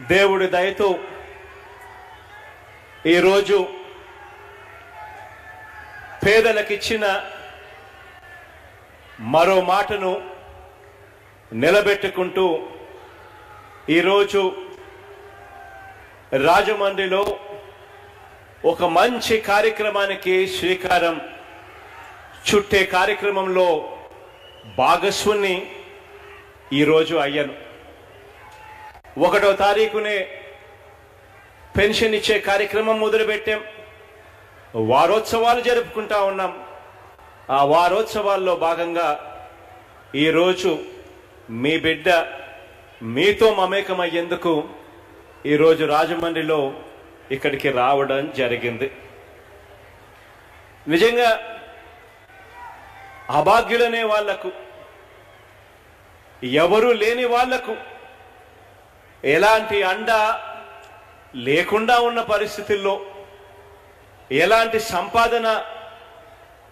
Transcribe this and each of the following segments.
దేవుడి దయతో ఈరోజు పేదలకిచ్చిన మరో మాటను నిలబెట్టుకుంటూ ఈరోజు రాజమండ్రిలో ఒక మంచి కార్యక్రమానికి శ్రీకారం చుట్టే కార్యక్రమంలో భాగస్వాన్ని ఈరోజు అయ్యాను. ఒకటో తారీఖునే పెన్షన్ ఇచ్చే కార్యక్రమం మొదలుపెట్టాం. వారోత్సవాలు జరుపుకుంటా ఉన్నాం. ఆ వారోత్సవాల్లో భాగంగా ఈరోజు మీ బిడ్డ మీతో మమేకమయ్యేందుకు ఈరోజు రాజమండ్రిలో ఇక్కడికి రావడం జరిగింది. నిజంగా అభాగ్యులనే వాళ్ళకు ఎవరు లేని వాళ్ళకు ఎలాంటి అండ లేకుండా ఉన్న పరిస్థితుల్లో ఎలాంటి సంపాదన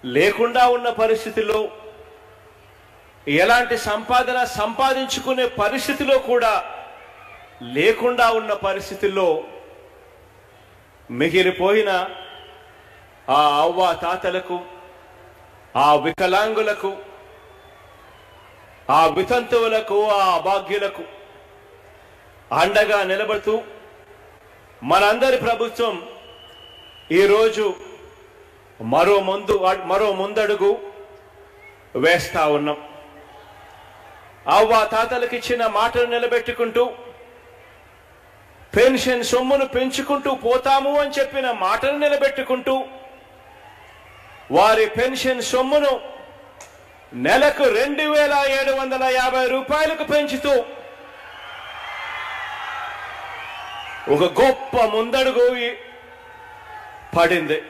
లేకుండా ఉన్న పరిస్థితిలో ఎలాంటి సంపాదన సంపాదించుకునే పరిస్థితిలో కూడా లేకుండా ఉన్న పరిస్థితుల్లో మిగిలిపోయిన ఆ అవ్వ తాతలకు ఆ వికలాంగులకు ఆ వితంతువులకు ఆ అభాగ్యులకు అండగా నిలబడుతూ మనందరి ప్రభుత్వం ఈరోజు మరో ముందు మరో ముందడుగు వేస్తా ఉన్నాం. అవ్వ తాతలకు ఇచ్చిన మాటను నిలబెట్టుకుంటూ పెన్షన్ సొమ్మును పెంచుకుంటూ పోతాము అని చెప్పిన మాటను నిలబెట్టుకుంటూ వారి పెన్షన్ సొమ్మును నెలకు రెండు వేల ఏడు వందల యాభై రూపాయలకు పెంచుతూ ఒక గొప్ప ముందడుగు పడింది.